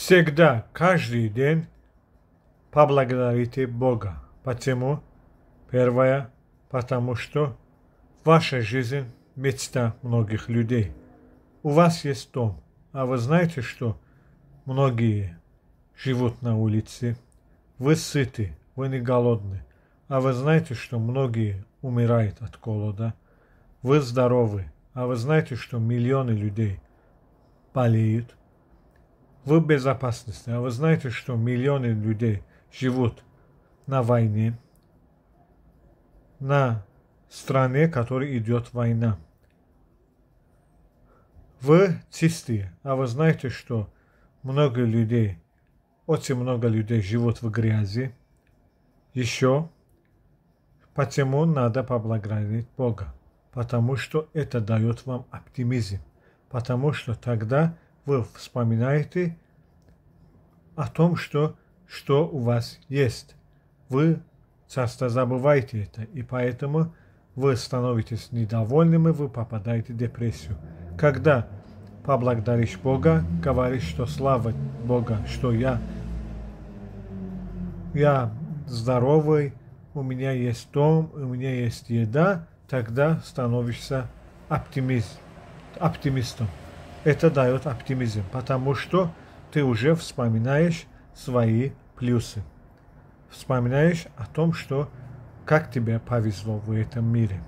Всегда, каждый день поблагодарите Бога. Почему? Первое, потому что ваша жизнь – мечта многих людей. У вас есть дом, а вы знаете, что многие живут на улице, вы сыты, вы не голодны, а вы знаете, что многие умирают от голода, вы здоровы, а вы знаете, что миллионы людей болеют, в безопасности, а вы знаете, что миллионы людей живут на войне, на стране, которой идет война. Вы чистые, а вы знаете, что много людей, очень много людей живут в грязи. Еще, почему надо поблагодарить Бога? Потому что это дает вам оптимизм. Потому что тогда вы вспоминаете о том, что, что у вас есть. Вы часто забываете это, и поэтому вы становитесь недовольными, вы попадаете в депрессию. Когда поблагодаришь Бога, говоришь, что слава Бога, что я, я здоровый, у меня есть дом, у меня есть еда, тогда становишься оптимист, оптимистом. Это дает оптимизм, потому что ты уже вспоминаешь свои плюсы. Вспоминаешь о том, что как тебе повезло в этом мире.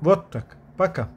Вот так. Пока.